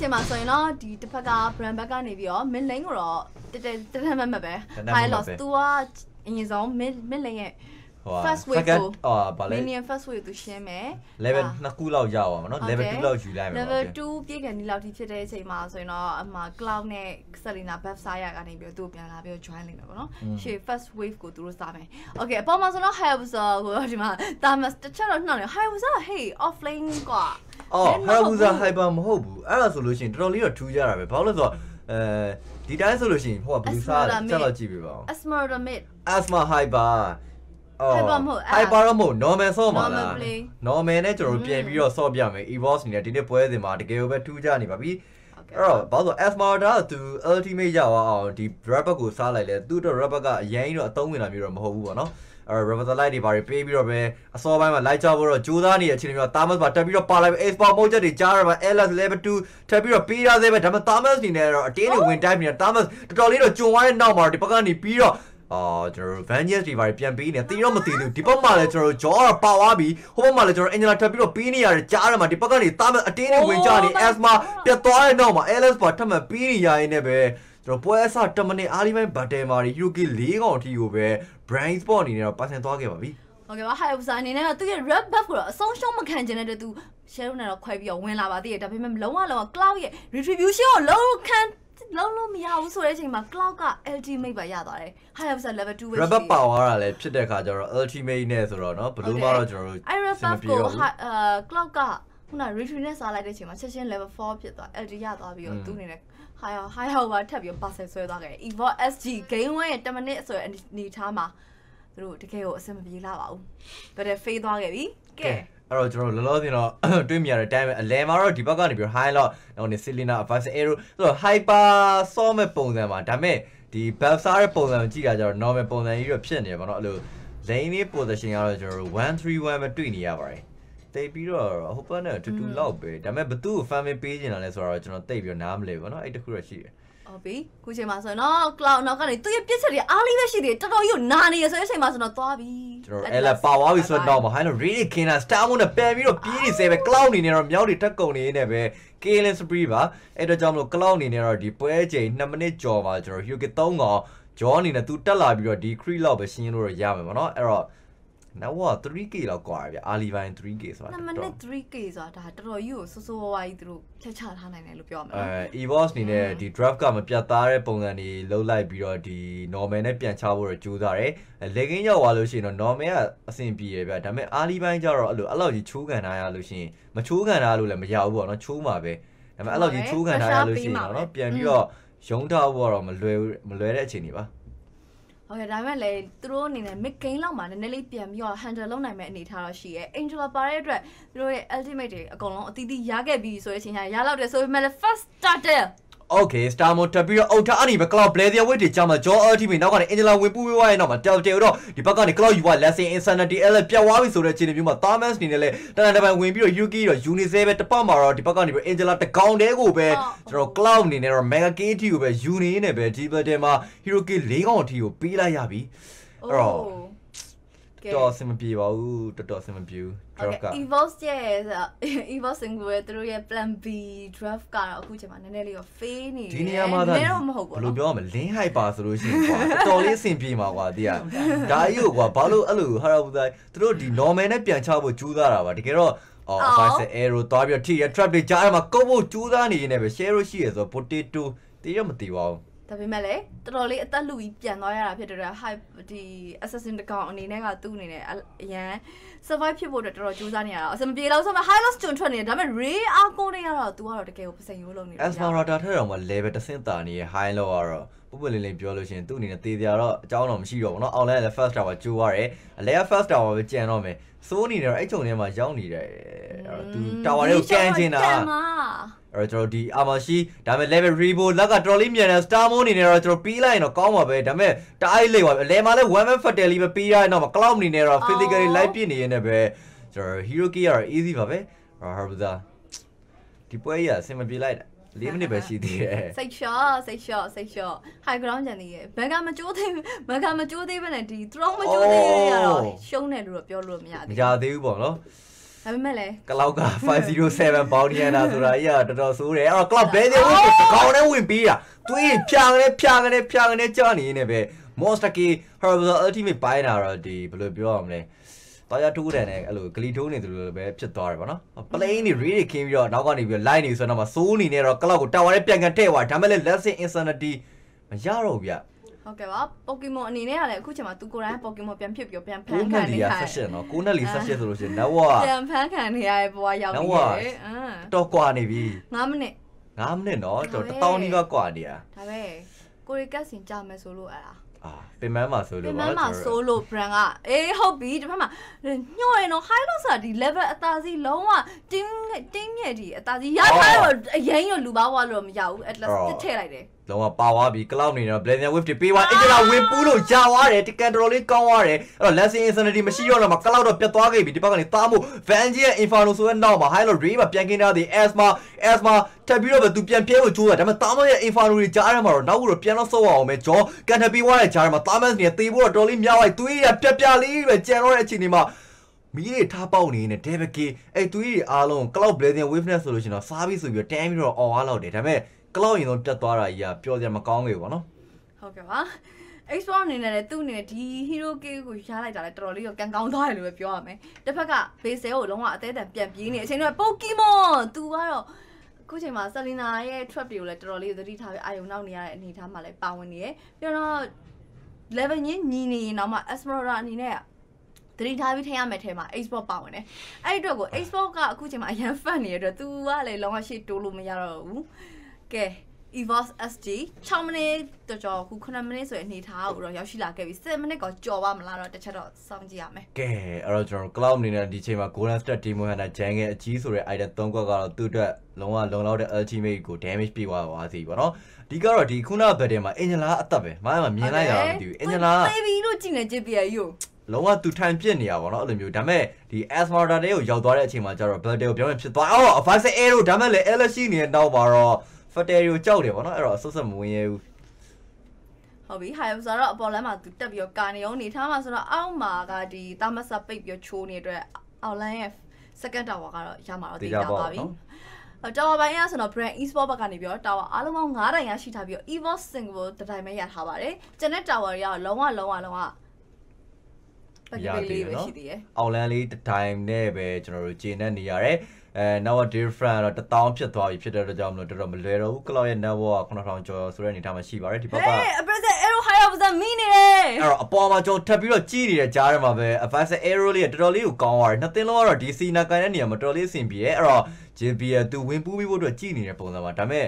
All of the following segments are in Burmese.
ချိန်မှာဆိုရင်တော့ဒီတစ်ဖက်က brand back ကနေပြီးတော့ mid lane ကိုတော့တက်တက်တက်တက်မတ်မတ်ပဲ high loss သူကအရင်ဆုံး mid mid lane ရဲ့ ဟို first wave ကိုအာဗာလဲ minion first wave သူရှင်းမယ် level အာနှစ်ခုလောက်ရအောင်နော် level 2လောက်ယူလိုက်မယ် level 2ပြည့်ကန်ဒီလောက်ထိဖြစ်တဲ့အချိန်မှာဆိုရင်တော့အမှ cloud နဲ့ Selena buff စားရကနေပြီးတော့သူ့ပြန်လာပြီးတော့ join လိမ့်မယ်ပေါ့နော်ရှေ့ first wave ကိုသူတို့စားမယ် okay အပေါ်မှာဆိုတော့ Hayabusa ကိုဒီမှာ Tamas တစ်ချက်တော့နှောက်နေ Hayabusa hey offlane ကွာအော် Hayabusa hyper မဟုတ်ဘူးအဲ့ဒါဆိုလို့ရှိရင်တော်တော်လေးတော့ထူးကြတာပဲဘာလို့လဲဆိုတော့အဲဒီတိုင်းဆိုလို့ရှိရင်ဟိုကဘလူးစားချက်တော့ကြည့်ပြပါဦး Esmeralda mid asthma hyper Hyper မဟုတ်အဲ့ hyper တော့မဟုတ် normal ဆော့မှာ normal လား play normal နဲ့ကျွန်တော်တို့ပြန်ပြီးတော့ဆော့ပြမယ် evox အနေနဲ့ဒီနေ့ပွဲစဉ်မှာတကယ်ပဲထူးကြနေပါပြီ okay အဲ့တော့ဘာလို့ asmarda သူ ultimate ရအောင်ဒီ rubber ကိုစားလိုက်လဲသူတို့ rubber ကအရင်တော့အသုံးဝင်လာမျိုးတော့မဟုတ်ဘူးပေါ့နော်အဲ့ rubber light တွေဘာတွေပေးပြီးတော့ပဲအစောပိုင်းမှာ light ချဖို့တော့ကြိုးစားနေတဲ့အချိန်မျိုး Thomas ပါတက်ပြီးတော့ပါလိုက် ace power mode တွေကြားရမှာ LS level 2ထပ်ပြီးတော့ပေးရသေးပဲဒါပေမဲ့ Thomas အနေနဲ့တော့အတင်းတွေဝင်တိုင်းပြီးတော့ Thomas တော်တော်လေးတော့ကြုံသွားတဲ့နောက်မှာဒီဘက်ကနေပြီးတော့ အာကျွန်တော်တို့ Vengeance တွေဘာတွေပြန်ပေးနေတီတော့မတီဘူးဒီဘက်မှာလည်းကျွန်တော်တို့ jaw ကပါသွားပြီဟိုဘက်မှာလည်းကျွန်တော် Angela ထပ်ပြီးတော့ပေးနေရတယ်ကြားရမှာဒီဘက်ကနေ Thomas အတင်းတွေဝင်ကြနေ asthma ပြတ်သွားတဲ့နောက်မှာ LS ပါထပ်မှပေးနေရရင်လည်းပဲကျွန်တော်ပွဲအစ10မိနစ်အားဒီပိုင်းဘတ်တယ်မာရီ Hyuki ၄កောင်အထိကိုပဲ brain spot အနေနဲ့တော့ပတ်စင်သွားခဲ့ပါပြီဟုတ်ကဲ့ပါ Hayabusa အနေနဲ့ကသူ့ရဲ့ red buff ကိုတော့အဆုံးရှုံးမခံချင်တဲ့အတွက်သူ share နဲ့တော့ခွဲပြီးတော့ဝင်လာပါသေးတယ်ဒါပေမဲ့လုံးဝလုံးဝ cloud ရဲ့ retribution ကိုလုံးခံ လုံးလုံးမရဘူးဆိုတဲ့အချိန်မှာ cloud က ultimate ပါရသွားတယ် Hayabusa level 2ပဲ rubber power ကလည်းဖြစ်တဲ့ခါကျတော့ ultimate နဲ့ဆိုတော့เนาะဘလို့မှတော့ကျွန်တော်တို့ အဲ့ red စင်မ buff ပြေ ကို တော့ဘူး အာ cloud ကခုန retreat နဲ့စားလိုက်တဲ့အချိန်မှာချက်ချင်း level 4ဖြစ်သွား LD ရသွားပြီးတော့သူ့အနေနဲ့ high high high ပါထပ်ပြီး parcel ဆွဲသွားခဲ့ Evo SG game 1ရဲ့10 minute ဆိုတဲ့အနေထားမှာသူတို့တကယ်ကိုအဆင်မပြေလာပါဘူး။ဒါတဲ့ fade သွားခဲ့ပြီ။ကဲ အဲ့တော့ကျွန်တော်လောလောဆယ်တော့တွေးမိရတဲ့အတိုင်းပဲအလဲမှာတော့ဒီဘက်ကနေပြီး high လောက်နော်နေ Selena Vice Aero ဆိုတော့ hyper ဆော့မဲ့ပုံစံပါဒါပေမဲ့ဒီ Bavsar ရဲ့ပုံစံကိုကြည့်တာကျတော့ normal ပုံစံကြီးတော့ဖြစ်နေတယ်ဗောနော်အဲ့လို lane လေး position ကတော့ကျွန်တော်131ပဲတွေ့နေရပါတယ်တိတ်ပြီးတော့ဟိုဘက်နဲ့တူတူလောက်ပဲဒါပေမဲ့ဘသူ့ကို fan ပေးနေတာလဲဆိုတော့ကျွန်တော်တိတ်ပြီးတော့နားမလဲဘူးဗောနော်အဲ့တခုတော့ရှိတယ်ဟုတ်ပြီခုချိန်မှာဆိုတော့ cloud နောက်ကနေသူရဲ့ပြစ်ချက်တွေအားလေးပဲရှိသေးတယ်တော်တော်ကြီးကိုနာနေရဆိုတဲ့အချိန်မှာဆိုတော့သွားပြီ ကျွန်တော်အဲ့လက်ပါဝါပြီဆိုတော့တော့မဟိုင်းတော့ really kina star moon နဲ့ပယ်ပြီးတော့ပြေးနေစေပဲ cloud အနေနဲ့တော့မြောက်တွေတက်ကုန်နေနေပဲ killing spree ပါအဲ့တော့ကြောင့်မလို့ cloud အနေနဲ့တော့ဒီပွဲချိန်2မိနစ်ကျော်ပါကျွန်တော် Hyuki 3កောင်ဂျောအနေနဲ့သူတက်လာပြီးတော့ဒီ cree လောက်ပဲရှင်းလို့ရမယ်ပေါ့နော်အဲ့တော့ နောက်က 3k လောက်ကွာဗျအာလီဘိုင် 3k ဆိုတာ2မိနစ် 3k ဆိုတာဒါတော်တော်ကြီးကိုစိုးစိုးဝါးဝါးကြီးသူတို့ဖြတ်ချထားနိုင်တယ်လို့ပြောရမှာအဲ EVOS အနေနဲ့ဒီ draft ကမပြတ်သားတဲ့ပုံစံတွေလှုပ်လိုက်ပြီးတော့ဒီ normal နဲ့ပြန်ချဖို့တော့ကြိုးစားတယ်။ legging ရောက်သွားလို့ရှိရင်တော့ normal ကအဆင်ပြေရဗျ။ဒါပေမဲ့ early ပိုင်းကျတော့အဲ့လိုအဲ့လောက်ကြီးချိုးခံထားရလို့ရှိရင်မချိုးခံထားလို့လည်းမရဘူးပေါ့နော်ချိုးမှာပဲ။ဒါပေမဲ့အဲ့လောက်ကြီးချိုးခံထားရလို့ရှိရင်တော့နော်ပြန်ပြီးတော့ရုံးထားဖို့တော့မလွယ်မလွယ်တဲ့အခြေအနေပါ။ ဟုတ်ကဲ့ဒါပေမဲ့လေသူတို့အနေနဲ့ mid game လောက်မှာနည်းနည်းလေးပြန်ပြီးတော့ handle လုပ်နိုင်မဲ့အနေထားတော့ရှိရဲ Angela ပါတဲ့အတွက်သူတို့ရဲ့ ultimate တွေအကုန်လုံးအတီးတီးရခဲ့ပြီဆိုတဲ့အချိန်ကျရလောက်တယ်ဆိုပေမဲ့ first starter Okay Star Mo တက်ပြီးတော့အုတ်ထားအနေပဲ Cloud Blazer ဝိတ်တွေကြာမှာ Jaw Ultimate နောက်ကနေ Angela ဝင်ပူးဝေးသွားရင်တော့မှာ Telltale တော့ဒီဘက်ကနေ Cloud ယူသွား Lesson Insanity L ပြတ်သွားပြီဆိုတဲ့အခြေအနေမျိုးမှာ Thamas အနေနဲ့လည်းတန်တန်တပန်ဝင်ပြီးတော့ Yuki တော့ Unice ပဲတစ်ပတ်မှာတော့ဒီဘက်ကနေပြီး Angela တကောင်တည်းကိုပဲကျွန်တော် Cloud အနေနဲ့တော့ Mega KT ကိုပဲ Uni နဲ့ပဲဒီဘက်ထဲမှာ Hiroki ၄កောင်အထိကိုပေးလိုက်ရပြီအဲ့တော့ တော်အဆင်မပြေပါဘူးတော်တော်အဆင်မပြေဘူး Drop က Evolve ရဲ့ Evolve single ရဲ့သူတို့ရဲ့ plan B draft ကတော့အခုချိန်မှာနည်းနည်းလေးတော့ fail နေတယ်ဒီနေရာမှာသာနည်းတော့မဟုတ်ဘဘူးယ်လိုနော်ပြောရမလဲ link hyper ဆိုလို့ရှိရင်ကွာတော်တော်လေးအဆင်ပြေမှာကွာတိရဒါကြီးကိုကွာဘာလို့အဲ့လိုဟာရဘူးသားသူတို့ဒီ normal နဲ့ပြန်ချဖို့ကြိုးစားတာပါတကယ်တော့အော် advice arrow သွားပြီးတော့ထိရ trap တွေကြားထဲမှာကုတ်ဖို့ကြိုးစားနေနေပဲ share လို့ရှိရဆို potato တည်ရမတည်ပါဘူး ဒါပေမဲ့လည်းတော်တော်လေးအသက်လူကြီးပြန်သွားရတာဖြစ်တဲ့အတွက် hype ဒီ assassin တကောင်အနေနဲ့ကသူ့အနေနဲ့အရန် survive ဖြစ်ဖို့အတွက်တော်တော်ကြိုးစားနေရတာအဆင်မပြေတော့ဆိုမှ high loss ကျွန်းထွက်နေတယ်ဒါပေမဲ့ ray အားကိုးနေရတော့ तू ကတော့တကယ်ကိုပစိန်ရိုးလုံးနေတယ် Esmeralda ထက်တော့မှ level တစ်ဆင့်တာနေရ high လောက်ကတော့ ပုပ်ပွလင်းလင်းပြောလို့ရှိရင်သူ့အနေနဲ့တေးကြတော့အကြောင်းတော့မရှိတော့ဘူးเนาะ online လည်း first tower ကျိုးရတယ်အလဲ first tower ပဲကြံတော့မယ်စိုးနေတယ်အဲ့ချုံထဲမှာရောက်နေတယ်အဲ့တော့သူ tower တွေကိုကန်ချင်တာ ကန်မှာ အဲ့တော့ကျွန်တော်ဒီအာမရှိဒါပေမဲ့ level rebo လက်ကတော်လေးမြန်တယ် star moon အနေနဲ့တော့ကျွန်တော်ပြီးလိုက်ရင်တော့ကောင်းပါပဲဒါပေမဲ့တအားလေးပါပဲလဲမှာလဲ one man fatal လေးပဲပြီးရရင်တော့ cloud အနေနဲ့တော့ physically live ပြနေရနေပဲကျွန်တော် hero key ကတော့ easy ပါပဲဟာဘူဇာဒီပွဲကြီးအဆင်မပြေလိုက်တာ ၄မိနစ်ပဲရှိသေးတယ်စိတ်လျှော့စိတ်လျှော့စိတ်လျှော့ high ground ကြံနေရဲ့ဘန်ကမကြိုးသေးဘန်ကမကြိုးသေးပဲနဲ့ဒီ throne မကြိုးသေးရတော့ရှုံးတယ်လို့တော့ပြောလို့မရမသေးကြဘူးသေးဘူးပေါ့နော်ဒါပေမဲ့လည်းကလောက်က507 bounty hunter ဆိုတာကြီးကတော်တော်ဆိုးတယ်အဲ့တော့ cloud ဘယ်နေဝင်တကောင်နဲ့ဝင်ပြီးတာသွေးဖြာကနေဖြာကနေဖြာကနေကြာနေနေပဲ monster key herbal ultimate ပိုင်းတာတော့ဒီဘယ်လိုပြောရမလဲ တော့ရထိုးတယ်နဲ့အဲ့လိုဂလီထိုးနေသူလိုပဲဖြစ်သွားတယ်ဗောနော် plane တွေ read ခင်းပြီးတော့နောက်ကနေပြီး line နေဆိုတော့မှစိုးနေနေတော့ cloud ကိုတာဝါနဲ့ပြန်ကန်တဲ့သွားဒါမဲ့လည်း lesson insanity မရတော့ဘူးဗျဟုတ်ကဲ့ပါပိုကီမွန်အနေနဲ့ကလည်းအခုချိန်မှာသူကိုယ်တိုင်ပိုကီမွန်ပြန်ဖြစ်ပြီးပြန်ဖကိုန်နခံက်လီနေကရဆက်ရှင်နော်ကိုနက်လီဆက်ရှင်ဆိုလို့ရှိရင်နောက်ဝပြန်ဖန်ခံနေရတဲ့ဘဝရောက်နေတယ်အင်းတော့ကွာနေပြီ9မိနစ်9မိနစ်နော်ကျွန်တော်1000နီးပါးကွာနေရဒါပဲကိုရီကတ်စင်ကြာမယ်ဆိုလို့အဲ့ဒါ အာပင်မမှာဆိုဒီလို့မှာပါမှာကျွန်တော် solo brand ကအေးဟုတ်ပြီဒီဘက်မှာညှို့ရင်တော့ high လို့ဆိုတာဒီ level အသာစီးလုံးဝတင်းတင်းမြက်ဒီအသာစီးရထားတော့အရင်ရလူပါဝါလို့မရဘူး atlas တစ်ထည့်လိုက်တယ်လုံးဝပါသွားပြီ cloud နေတော့ blazing wave တွေပေးသွားအင်ဂျင်နာဝင်ပူးလို့ကြာသွားတယ်တကန်တော်လေးကောင်းသွားတယ်အဲ့တော့ lesson insanity မရှိတော့တော့မှ cloud တော့ပြတ်သွားခဲ့ပြီဒီဘက်ကနေတားမှု van ကြီးရဲ့ inferno ဆိုတဲ့နောက်မှာ high လို့ ray မှာပြန်ကင်းထားသည် asma asma ထပ်ပြီးတော့ပဲသူပြန်ပြဲဖို့ကြိုးတာဒါပေမဲ့တားမရဲ့ inferno တွေကြားထဲမှာတော့နောက်ကတော့ပြန်တော့ဆော့အောင်ပဲဂျောကန်ထပ်ပြီးသွားတဲ့ကြားထဲမှာတားမနေတေးဖို့တော့တော်လေးမြောက်လိုက်သွေးရပြက်ပြလေးပဲကြံတော့တဲ့အချိန်ဒီမှာမီးတွေထားပေါက်နေနေ Devil K အဲ့သွေးတွေအားလုံး cloud blazing waveness ဆိုလို့ရှိရင်တော့စားပြီးဆိုပြီးတော့တန်းပြီးတော့အော်အားလောက်တယ်ဒါပေမဲ့ cloud ရင်တော့ပြတ်သွားတာကြီးကပျော်စရာမကောင်းခဲ့ဘူးဗောနော်ဟုတ်ကဲ့ပါ Xbox အနေနဲ့လည်းသူ့အနေနဲ့ဒီ hero cake ကိုရလိုက်တာလည်းတော်တော်လေးတော့ကန်ကောင်းသွားတယ်လို့ပဲပြောရမယ်တစ်ဖက်က base ကိုလုံးဝအသေးအတန်ပြန်ပြေးနေအချိန်တော့ Pokemon သူကတော့အခုချိန်မှာ Selena ရဲ့ trap တွေကိုလည်းတော်တော်လေးသတိထားပြီးအာယုံနောက်နေရတဲ့အနေအထားမှာလည်းပါဝင်နေရယ်ပြီးတော့ level ညင်းညီနေရင်တော့မှ Esmeralda အနေနဲ့သတိထားပြီးထင်ရမယ်ထဲမှာ Xbox ပါဝင်တယ်အဲ့ဒီအတွက်ကို Xbox ကအခုချိန်မှာအရန် fun နေတဲ့အတွက် तू ကလည်းလုံးဝရှေ့တိုးလို့မရတော့ဘူး ကဲ EVOS SG 6မိနစ်တော်တော်ခု9မိနစ်ဆိုရင်အနေထားကိုတော့ရောက်ရှိလာခဲ့ပြီ7မိနစ်ကကြော်ပါမလားတော့တစ်ချက်တော့စောင့်ကြည့်ရမယ်ကဲအဲ့တော့ကျွန်တော် cloud အနေနဲ့ဒီချိန်မှာ golden stat demon hunter ဂျန်ရဲ့အကြီးဆိုတဲ့ item 3ခွက်ကတော့သူ့အတွက်လုံးဝလုံလောက်တဲ့ ultimate ကို damage ပြေသွားသွားစီပေါ့နော်အဓိကတော့ဒီခုနဘက်ထဲမှာအင်ဂျင်လာအသက်ပဲမမမြင်လိုက်ရတာမသိဘူးအင်ဂျင်လာဘေဘီလို့ကြည့်နေကြည့်ပြရယူလုံးဝသူထိုင်ပြစ်နေရပါတော့အဲ့လိုမျိုးဒါပေမဲ့ဒီ asmarda တဲ့ကိုရောက်သွားတဲ့အချိန်မှာကျတော့ battle ကိုပြောင်းပြန်ဖြစ်သွားအော် advance arrow ဒါပေမဲ့လည်း LC နေတဲ့နောက်မှာတော့ fatal ကိုကြောက်တယ်ပေါ့နော်အဲ့တော့ဆက်ဆက်မဝင်ရဘူးဟုတ်ပြီဟာဆိုတော့အပေါ်လမ်းမှာသူတက်ပြီးတော့ကာနေအောင်နေထားမှာဆိုတော့အောက်မှာကဒီတာမတ်ဆာပိတ်ပြီးချိုးနေတဲ့အတွက်အောက်လမ်းရဲ့ second tower ကတော့ရမှာတော့တေတေးချာကြပေါ့ပါပြီနော်တာဝါပိုင်းအရဆိုတော့ brand e-sport ဘက်ကနေပြီးတော့ tower အားလုံးပေါင်း9တိုင်ရရှိထားပြီးတော့ evo single တစ်တိုင်ပဲရထားပါတယ်။ကျန်တဲ့ tower တွေကတော့လုံးဝလုံးဝလုံးဝပကတိလေးပဲရှိသေးတယ်အောက်လန်းလေးတစ်တိုင်းနဲ့ပဲကျွန်တော်တို့ဂျင်းနဲ့နေရတယ် အဲနောက်က different တော့1000ဖြစ်သွားပြီဖြစ်တဲ့အတွက်ကြောင့်မလို့တော်တော်မလွယ်တော့ဘူး cloud ရဲ့ network က9000ကျော်ဆိုတဲ့အနေထားမှာရှိပါတယ်ဒီ။ဘက်က Hey, Abrasive Arrow High of the မိနေတယ်အဲ့တော့အပေါ်မှာကျွန်တော်ထပ်ပြီးတော့ကြည်နေတဲ့ကြားထဲမှာပဲ advance arrow လေးကတော်တော်လေးကိုကောင်းသွားတယ်နှစ်သင်းလုံးကတော့ DC နာကန်တဲ့နေရာမှာတော်တော်လေးအဆင်ပြေတယ်အဲ့တော့ JBL သူဝင်ပူးပြီးဖို့အတွက်ကြည်နေတဲ့ပုံစံမှာဒါပေမဲ့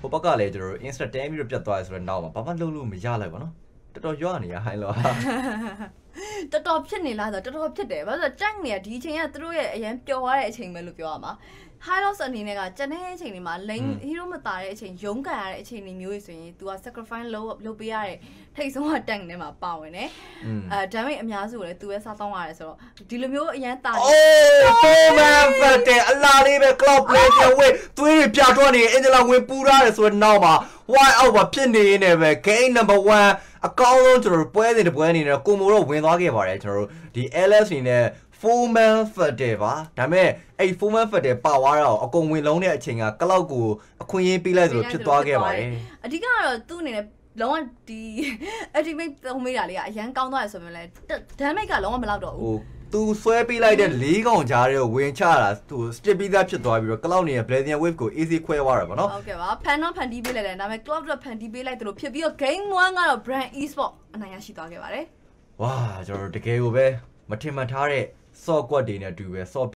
ဟိုဘက်ကလည်းကျွန်တော်တို့ instant 10ပြီးတော့ပြတ်သွားတယ်ဆိုတော့နောက်မှာဘာမှလုပ်လို့မရလိုက်ပါတော့ တော်တော်ရွာနေရဟိုင်းလော။တော်တော်ဖြစ်နေလားဆိုတော့တော်တော်ဖြစ်တယ်။ဘာလို့လဲဆိုတော့တက်နေရဒီအချိန်ကသူတို့ရဲ့အရင်ပျော်သွားတဲ့အချိန်ပဲလို့ပြောရမှာ။ High loss အနေနဲ့ကကျန်တဲ့အချိန်တွေမှာ lane hero မတာတဲ့အချိန်ရုန်းကန်ရတဲ့အချိန်တွေမျိုးတွေဆိုရင် तू က sacrifice လုပ်လုပ်ပေးရတဲ့ထိတ်ဆုံးကတက်နေမှာပါဝင်တယ်။ อืม အဲ damage အများစုကိုလည်း तू ပဲစားတောင်းရတယ်ဆိုတော့ဒီလိုမျိုးအရန်တာ โอ้โฟร์แมนဖတ်တယ်အလားလေးပဲ cloud play ပြန်ဝေးသွေးတွေပြထွက်နေအင်ဂျလာဝင်ပူရတယ်ဆိုတော့နောက်မှာ why out မှာဖြစ်နေနေပဲ game number 1အကောင်းဆုံးကျွန်တော်တို့ပွဲစဉ်တစ်ပွဲအနေနဲ့ကိုမိုတော့ဝင်သွားခဲ့ပါတယ်ကျွန်တော်တို့ဒီ LS နေနဲ့ full man ဖတ်တယ်ပါဒါပေမဲ့အဲ့ full man ဖတ်တယ်ပါသွားတော့အကုန်ဝင်လုံးတဲ့အချိန်က cloud ကိုအခွင့်အရေးပေးလိုက်ဆိုလို့ဖြစ်သွားခဲ့ပါတယ်အဓိကကတော့သူ့အနေနဲ့လုံးဝဒီ ultimate သုံးမိတာလေးကအရန်ကောင်းသွားရဆိုပေမဲ့လည်း damage ကလုံးဝမလောက်တော့ဘူးဟိုသူဆွဲပေးလိုက်တဲ့၄កောင်ကြားတွေကိုဝင်ချတာသူ strip ပြီးသားဖြစ်သွားပြီးတော့ cloud နေရဲ့ blazing wave ကို easy ခွဲသွားတာပေါ့နော်ဟုတ်ကဲ့ပါဖန်တော့ဖန်တီးပေးလိုက်တယ်ဒါပေမဲ့ cloud တော့ဖန်တီးပေးလိုက်တယ်လို့ဖြစ်ပြီးတော့ game 1ကတော့ brand e-sport အနိုင်ရရှိသွားခဲ့ပါတယ်ဝါကျွန်တော်တို့တကယ်ကိုပဲမထင်မှတ်ထားတဲ့ soft quad တွေနဲ့အတူပဲ soft